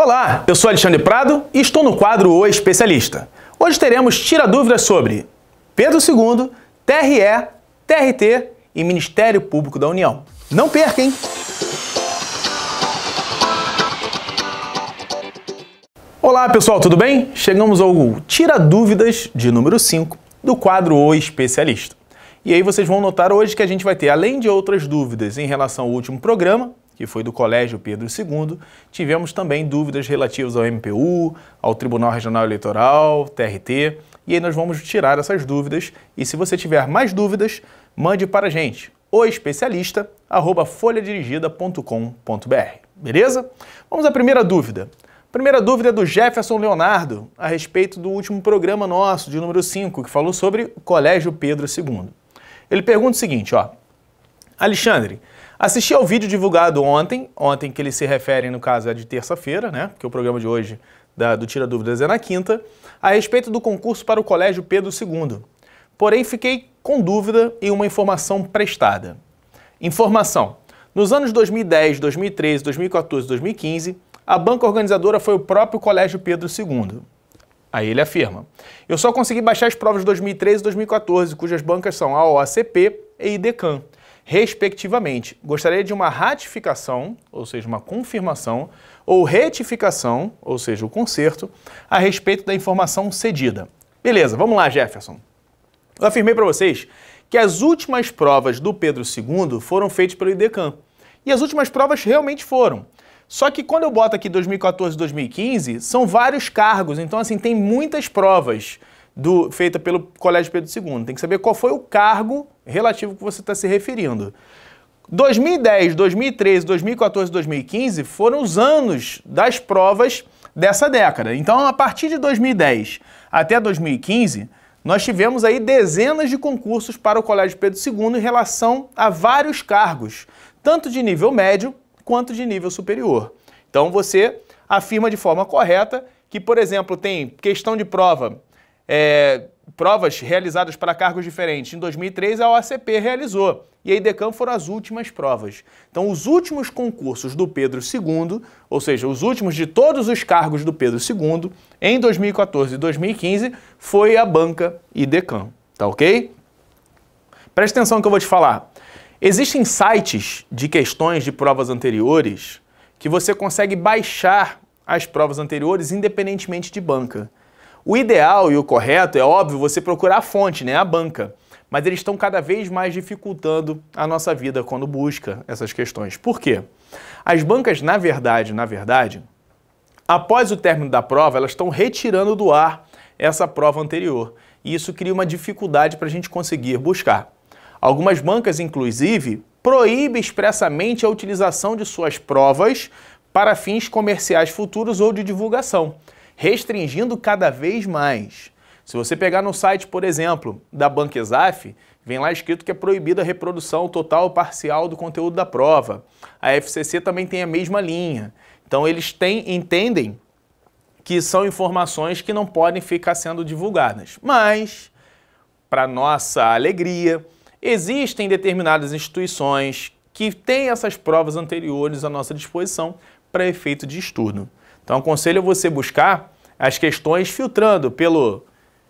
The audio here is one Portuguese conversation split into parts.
Olá, eu sou Alexandre Prado e estou no quadro O Especialista. Hoje teremos tira dúvidas sobre Pedro II, TRE, TRT e Ministério Público da União. Não perca, hein? Olá pessoal, tudo bem? Chegamos ao Tira Dúvidas de número 5 do quadro O Especialista. E aí vocês vão notar hoje que a gente vai ter, além de outras dúvidas em relação ao último programa, que foi do Colégio Pedro II, tivemos também dúvidas relativas ao MPU, ao Tribunal Regional Eleitoral, TRT, e aí nós vamos tirar essas dúvidas. E se você tiver mais dúvidas, mande para a gente, o especialista, folhadirigida.com.br. Beleza? Vamos à primeira dúvida. Primeira dúvida é do Jefferson Leonardo, a respeito do último programa nosso, de número 5, que falou sobre o Colégio Pedro II. Ele pergunta o seguinte, ó. Alexandre, Assisti ao vídeo divulgado ontem, ontem que ele se refere, no caso, é de terça-feira, né? Porque o programa de hoje da, do Tira Dúvidas é na quinta, a respeito do concurso para o Colégio Pedro II. Porém, fiquei com dúvida em uma informação prestada. Informação. Nos anos 2010, 2013, 2014 e 2015, a banca organizadora foi o próprio Colégio Pedro II. Aí ele afirma: Eu só consegui baixar as provas de 2013 e 2014, cujas bancas são a OACP e IDECAN respectivamente. Gostaria de uma ratificação, ou seja, uma confirmação, ou retificação, ou seja, o conserto, a respeito da informação cedida. Beleza, vamos lá, Jefferson. Eu afirmei para vocês que as últimas provas do Pedro II foram feitas pelo IDECAM. E as últimas provas realmente foram. Só que quando eu boto aqui 2014 e 2015, são vários cargos, então assim, tem muitas provas do, feita pelo Colégio Pedro II. Tem que saber qual foi o cargo relativo que você está se referindo. 2010, 2013, 2014, 2015 foram os anos das provas dessa década. Então, a partir de 2010 até 2015, nós tivemos aí dezenas de concursos para o Colégio Pedro II em relação a vários cargos, tanto de nível médio quanto de nível superior. Então, você afirma de forma correta que, por exemplo, tem questão de prova é, provas realizadas para cargos diferentes. Em 2003, a OACP realizou. E a IDECAM foram as últimas provas. Então, os últimos concursos do Pedro II, ou seja, os últimos de todos os cargos do Pedro II, em 2014 e 2015, foi a banca IDECAM. Tá ok? Presta atenção que eu vou te falar. Existem sites de questões de provas anteriores que você consegue baixar as provas anteriores independentemente de banca. O ideal e o correto é óbvio você procurar a fonte, né, a banca. Mas eles estão cada vez mais dificultando a nossa vida quando busca essas questões. Por quê? As bancas, na verdade, na verdade, após o término da prova, elas estão retirando do ar essa prova anterior. E isso cria uma dificuldade para a gente conseguir buscar. Algumas bancas, inclusive, proíbem expressamente a utilização de suas provas para fins comerciais futuros ou de divulgação restringindo cada vez mais. Se você pegar no site, por exemplo, da Banquesaf, vem lá escrito que é proibida a reprodução total ou parcial do conteúdo da prova. A FCC também tem a mesma linha. Então eles têm, entendem que são informações que não podem ficar sendo divulgadas. Mas, para nossa alegria, existem determinadas instituições que têm essas provas anteriores à nossa disposição para efeito de estudo. Então, aconselho você buscar as questões filtrando pelo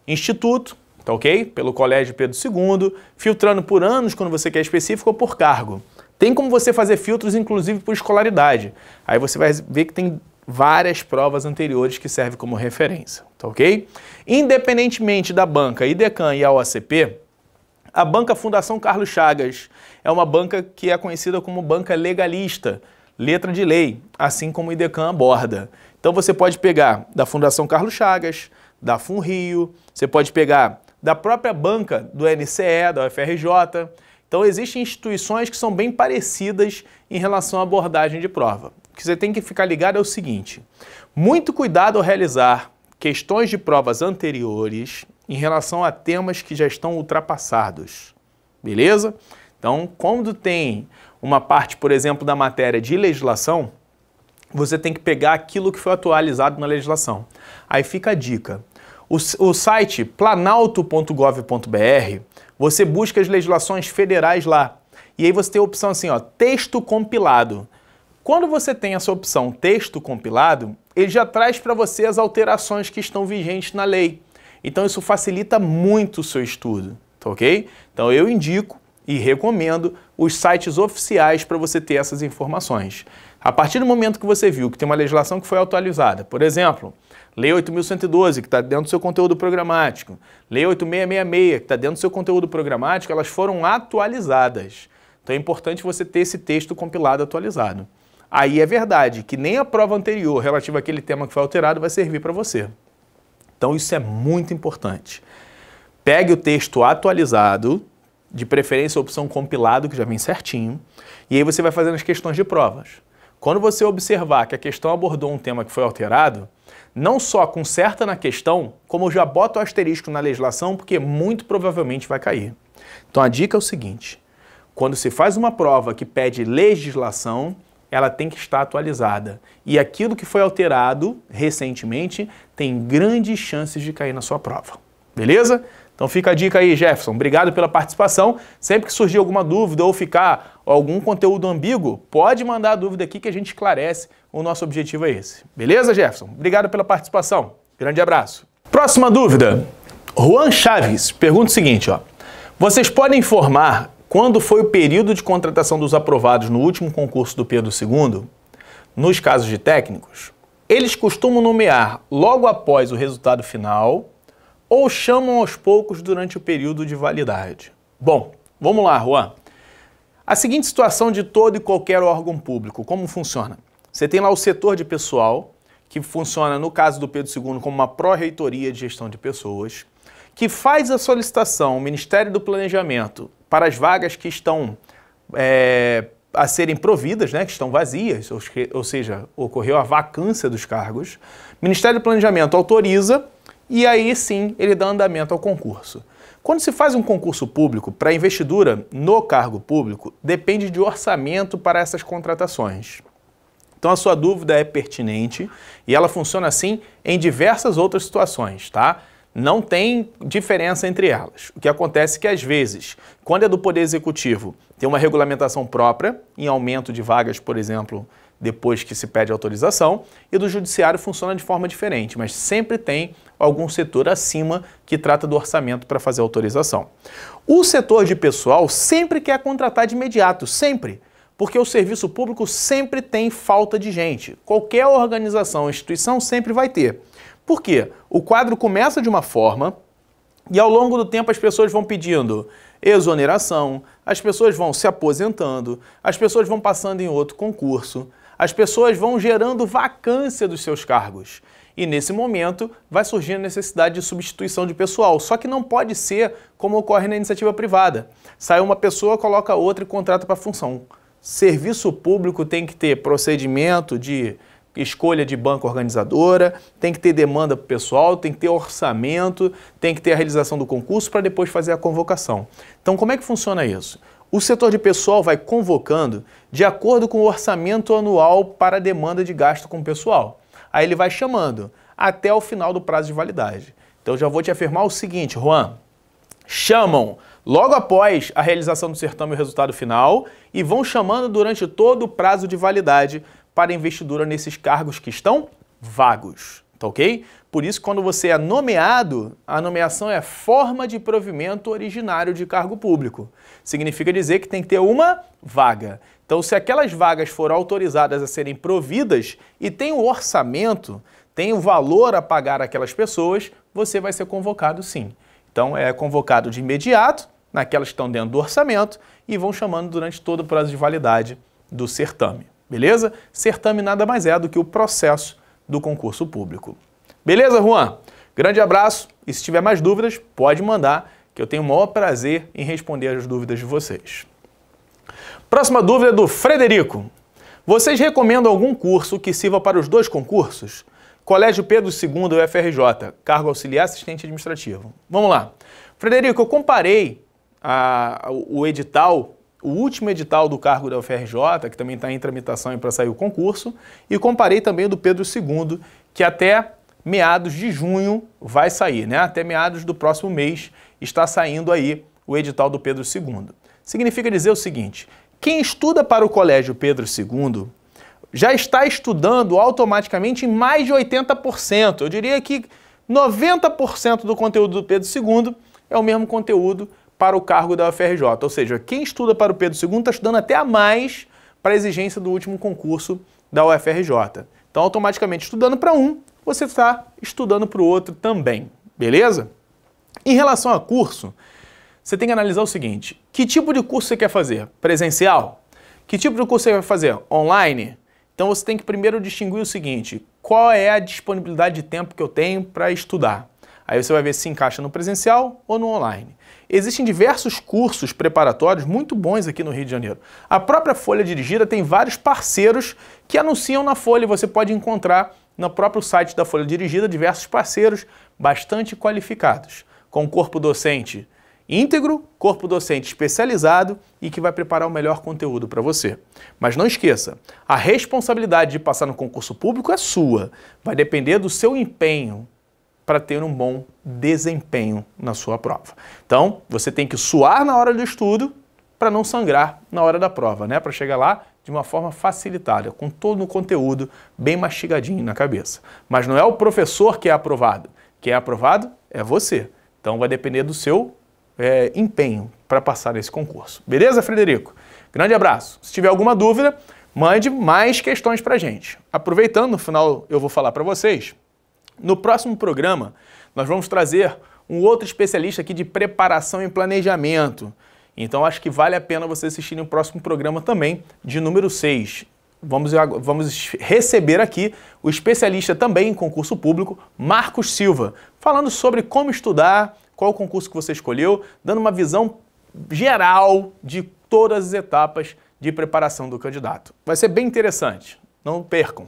instituto, tá ok? Pelo Colégio Pedro II, filtrando por anos quando você quer específico ou por cargo. Tem como você fazer filtros, inclusive por escolaridade. Aí você vai ver que tem várias provas anteriores que servem como referência, tá ok? Independentemente da banca IDECAN e a OACP, a banca Fundação Carlos Chagas é uma banca que é conhecida como banca legalista, letra de lei, assim como o IDECAN aborda. Então você pode pegar da Fundação Carlos Chagas, da FunRio, você pode pegar da própria banca do NCE, da UFRJ. Então existem instituições que são bem parecidas em relação à abordagem de prova. O que você tem que ficar ligado é o seguinte: muito cuidado ao realizar questões de provas anteriores em relação a temas que já estão ultrapassados. Beleza? Então, quando tem uma parte, por exemplo, da matéria de legislação, você tem que pegar aquilo que foi atualizado na legislação. Aí fica a dica. O, o site planalto.gov.br, você busca as legislações federais lá. E aí você tem a opção assim, ó, texto compilado. Quando você tem essa opção texto compilado, ele já traz para você as alterações que estão vigentes na lei. Então isso facilita muito o seu estudo, tá ok? Então eu indico e recomendo os sites oficiais para você ter essas informações. A partir do momento que você viu que tem uma legislação que foi atualizada, por exemplo, Lei 8.112, que está dentro do seu conteúdo programático, Lei 8666, que está dentro do seu conteúdo programático, elas foram atualizadas. Então é importante você ter esse texto compilado atualizado. Aí é verdade que nem a prova anterior relativa àquele tema que foi alterado vai servir para você. Então isso é muito importante. Pegue o texto atualizado, de preferência a opção compilado, que já vem certinho, e aí você vai fazendo as questões de provas. Quando você observar que a questão abordou um tema que foi alterado, não só conserta na questão, como já bota o asterisco na legislação, porque muito provavelmente vai cair. Então a dica é o seguinte: quando se faz uma prova que pede legislação, ela tem que estar atualizada. E aquilo que foi alterado recentemente tem grandes chances de cair na sua prova. Beleza? Então fica a dica aí, Jefferson. Obrigado pela participação. Sempre que surgir alguma dúvida ou ficar algum conteúdo ambíguo, pode mandar a dúvida aqui que a gente esclarece. O nosso objetivo é esse. Beleza, Jefferson? Obrigado pela participação. Grande abraço. Próxima dúvida. Juan Chaves pergunta o seguinte, ó. Vocês podem informar quando foi o período de contratação dos aprovados no último concurso do Pedro II? Nos casos de técnicos, eles costumam nomear logo após o resultado final ou chamam aos poucos durante o período de validade? Bom, vamos lá, Juan. A seguinte situação de todo e qualquer órgão público, como funciona? Você tem lá o setor de pessoal, que funciona, no caso do Pedro II, como uma pró-reitoria de gestão de pessoas, que faz a solicitação ao Ministério do Planejamento para as vagas que estão é, a serem providas, né, que estão vazias, ou, ou seja, ocorreu a vacância dos cargos. O Ministério do Planejamento autoriza e aí sim ele dá andamento ao concurso. Quando se faz um concurso público para investidura no cargo público, depende de orçamento para essas contratações. Então a sua dúvida é pertinente e ela funciona assim em diversas outras situações, tá? Não tem diferença entre elas. O que acontece é que às vezes, quando é do Poder Executivo, tem uma regulamentação própria em aumento de vagas, por exemplo, depois que se pede autorização, e do judiciário funciona de forma diferente, mas sempre tem algum setor acima que trata do orçamento para fazer autorização. O setor de pessoal sempre quer contratar de imediato, sempre, porque o serviço público sempre tem falta de gente. Qualquer organização, instituição sempre vai ter. Por quê? O quadro começa de uma forma e ao longo do tempo as pessoas vão pedindo exoneração, as pessoas vão se aposentando, as pessoas vão passando em outro concurso, as pessoas vão gerando vacância dos seus cargos. E nesse momento vai surgir a necessidade de substituição de pessoal. Só que não pode ser como ocorre na iniciativa privada. Sai uma pessoa, coloca outra e contrata para a função. Serviço público tem que ter procedimento de escolha de banca organizadora, tem que ter demanda para o pessoal, tem que ter orçamento, tem que ter a realização do concurso para depois fazer a convocação. Então, como é que funciona isso? O setor de pessoal vai convocando de acordo com o orçamento anual para a demanda de gasto com pessoal. Aí ele vai chamando até o final do prazo de validade. Então já vou te afirmar o seguinte, Juan. Chamam logo após a realização do certame o resultado final e vão chamando durante todo o prazo de validade para investidura nesses cargos que estão vagos. Tá ok? Por isso, quando você é nomeado, a nomeação é forma de provimento originário de cargo público. Significa dizer que tem que ter uma vaga. Então, se aquelas vagas foram autorizadas a serem providas e tem o orçamento, tem o valor a pagar aquelas pessoas, você vai ser convocado sim. Então, é convocado de imediato, naquelas que estão dentro do orçamento, e vão chamando durante todo o prazo de validade do certame. Beleza? Certame nada mais é do que o processo do concurso público. Beleza, Juan? Grande abraço e se tiver mais dúvidas, pode mandar, que eu tenho o maior prazer em responder as dúvidas de vocês. Próxima dúvida é do Frederico. Vocês recomendam algum curso que sirva para os dois concursos? Colégio Pedro II UFRJ, cargo auxiliar assistente administrativo. Vamos lá. Frederico, eu comparei a, o edital o último edital do cargo da UFRJ, que também está em tramitação para sair o concurso, e comparei também o do Pedro II, que até meados de junho vai sair, né? Até meados do próximo mês está saindo aí o edital do Pedro II. Significa dizer o seguinte: quem estuda para o Colégio Pedro II já está estudando automaticamente em mais de 80%. Eu diria que 90% do conteúdo do Pedro II é o mesmo conteúdo para o cargo da UFRJ. Ou seja, quem estuda para o Pedro II está estudando até a mais para a exigência do último concurso da UFRJ. Então, automaticamente, estudando para um, você está estudando para o outro também, beleza? Em relação a curso, você tem que analisar o seguinte: que tipo de curso você quer fazer? Presencial? Que tipo de curso você vai fazer? Online? Então você tem que primeiro distinguir o seguinte: qual é a disponibilidade de tempo que eu tenho para estudar? Aí você vai ver se encaixa no presencial ou no online. Existem diversos cursos preparatórios muito bons aqui no Rio de Janeiro. A própria Folha Dirigida tem vários parceiros que anunciam na Folha. Você pode encontrar no próprio site da Folha Dirigida diversos parceiros bastante qualificados, com corpo docente íntegro, corpo docente especializado e que vai preparar o melhor conteúdo para você. Mas não esqueça, a responsabilidade de passar no concurso público é sua. Vai depender do seu empenho para ter um bom desempenho na sua prova. Então, você tem que suar na hora do estudo para não sangrar na hora da prova, né? Para chegar lá de uma forma facilitada, com todo o conteúdo bem mastigadinho na cabeça. Mas não é o professor que é aprovado. Quem é aprovado é você. Então vai depender do seu é, empenho para passar nesse concurso. Beleza, Frederico? Grande abraço. Se tiver alguma dúvida, mande mais questões para gente. Aproveitando, no final eu vou falar para vocês, no próximo programa nós vamos trazer um outro especialista aqui de preparação e planejamento. Então acho que vale a pena você assistir no próximo programa também, de número 6. Vamos, vamos receber aqui o especialista também em concurso público, Marcos Silva, falando sobre como estudar, qual o concurso que você escolheu, dando uma visão geral de todas as etapas de preparação do candidato. Vai ser bem interessante, não percam.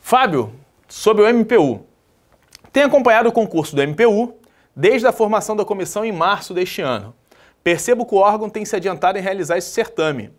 Fábio, sobre o MPU. Tem acompanhado o concurso do MPU desde a formação da comissão em março deste ano. Percebo que o órgão tem se adiantado em realizar esse certame.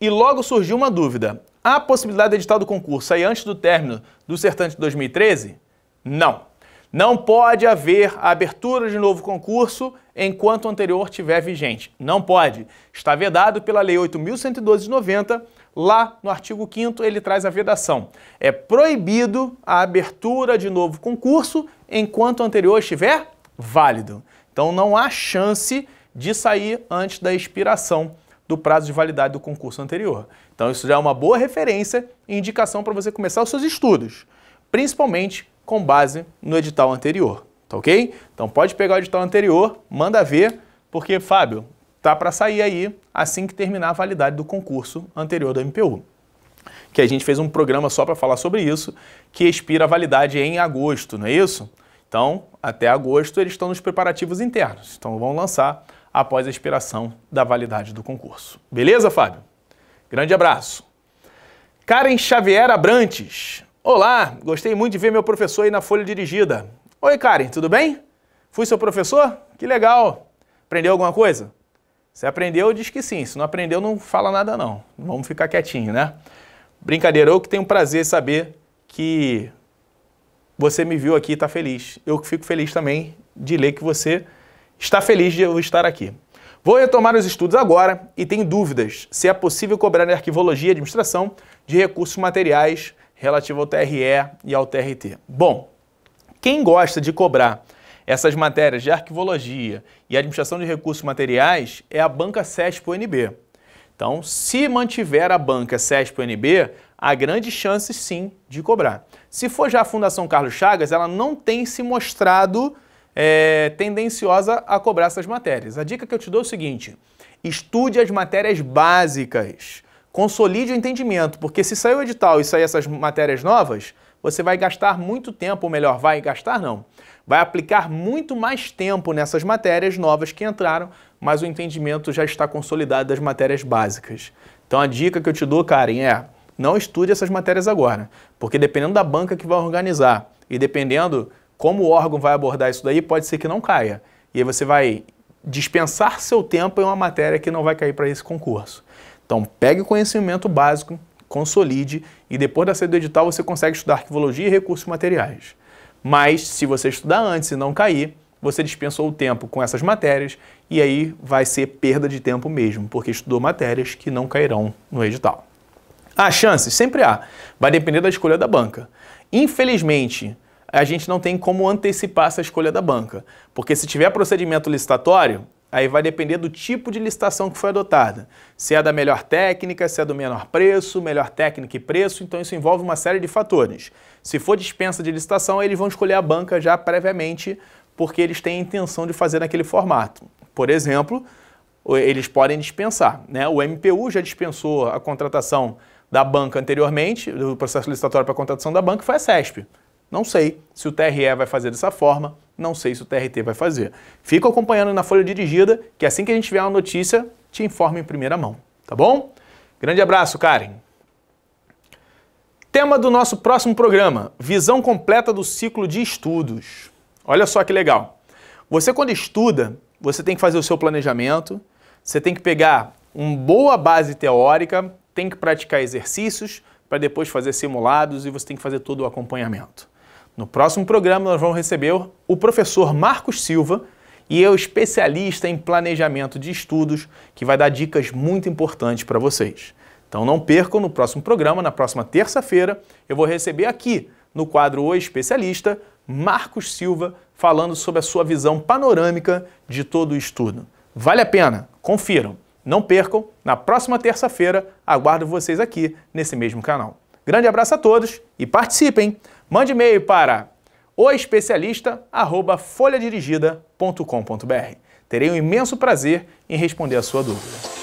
E logo surgiu uma dúvida: há a possibilidade de edital do concurso sair antes do término do certame de 2013? Não. Não pode haver a abertura de novo concurso enquanto o anterior estiver vigente. Não pode. Está vedado pela Lei 8.112 de 90. Lá no artigo 5 ele traz a vedação. É proibido a abertura de novo concurso enquanto o anterior estiver válido. Então não há chance de sair antes da expiração do prazo de validade do concurso anterior. Então isso já é uma boa referência e indicação para você começar os seus estudos, principalmente com base no edital anterior, tá ok? Então pode pegar o edital anterior, manda ver, porque, Fábio, tá para sair aí assim que terminar a validade do concurso anterior do MPU. Que a gente fez um programa só para falar sobre isso, que expira a validade em agosto, não é isso? Então, até agosto eles estão nos preparativos internos. Então vão lançar após a expiração da validade do concurso. Beleza, Fábio? Grande abraço. Karen Xavier Abrantes. Olá, gostei muito de ver meu professor aí na folha dirigida. Oi, Karen, tudo bem? Fui seu professor? Que legal. Aprendeu alguma coisa? Se aprendeu, diz que sim. Se não aprendeu, não fala nada não. Vamos ficar quietinho, né? Brincadeira, eu que tenho prazer em saber que você me viu aqui e está feliz. Eu que fico feliz também de ler que você está feliz de eu estar aqui. Vou retomar os estudos agora e tenho dúvidas se é possível cobrar na arquivologia e administração de recursos materiais relativo ao TRE e ao TRT. Bom, quem gosta de cobrar essas matérias de arquivologia e administração de recursos materiais é a banca CESP-UNB. Então, se mantiver a banca CESP-UNB, há grandes chances sim de cobrar. Se for já a Fundação Carlos Chagas, ela não tem se mostrado é, tendenciosa a cobrar essas matérias. A dica que eu te dou é o seguinte: estude as matérias básicas consolide o entendimento, porque se sair o edital e sair essas matérias novas, você vai gastar muito tempo, ou melhor, vai gastar não, vai aplicar muito mais tempo nessas matérias novas que entraram, mas o entendimento já está consolidado das matérias básicas. Então a dica que eu te dou, Karen, é não estude essas matérias agora, porque dependendo da banca que vai organizar e dependendo como o órgão vai abordar isso daí, pode ser que não caia. E aí você vai dispensar seu tempo em uma matéria que não vai cair para esse concurso. Então, pegue o conhecimento básico, consolide e depois da saída do edital você consegue estudar arquivologia e recursos materiais. Mas, se você estudar antes e não cair, você dispensou o tempo com essas matérias e aí vai ser perda de tempo mesmo, porque estudou matérias que não cairão no edital. Há chances? Sempre há. Vai depender da escolha da banca. Infelizmente, a gente não tem como antecipar essa escolha da banca, porque se tiver procedimento licitatório, aí vai depender do tipo de licitação que foi adotada. Se é da melhor técnica, se é do menor preço, melhor técnica e preço, então isso envolve uma série de fatores. Se for dispensa de licitação, eles vão escolher a banca já previamente, porque eles têm a intenção de fazer naquele formato. Por exemplo, eles podem dispensar. Né? O MPU já dispensou a contratação da banca anteriormente, do processo licitatório para a contratação da banca, foi a CESP. Não sei se o TRE vai fazer dessa forma, não sei se o TRT vai fazer. Fica acompanhando na folha dirigida, que assim que a gente tiver uma notícia, te informa em primeira mão, tá bom? Grande abraço, Karen. Tema do nosso próximo programa: visão completa do ciclo de estudos. Olha só que legal. Você quando estuda, você tem que fazer o seu planejamento, você tem que pegar uma boa base teórica, tem que praticar exercícios para depois fazer simulados e você tem que fazer todo o acompanhamento. No próximo programa, nós vamos receber o professor Marcos Silva e o especialista em planejamento de estudos que vai dar dicas muito importantes para vocês. Então não percam no próximo programa, na próxima terça-feira, eu vou receber aqui no quadro O Especialista Marcos Silva falando sobre a sua visão panorâmica de todo o estudo. Vale a pena, confiram. Não percam, na próxima terça-feira aguardo vocês aqui nesse mesmo canal. Grande abraço a todos e participem! Mande e-mail para oespecialista@folhadirigida.com.br. Terei um imenso prazer em responder a sua dúvida.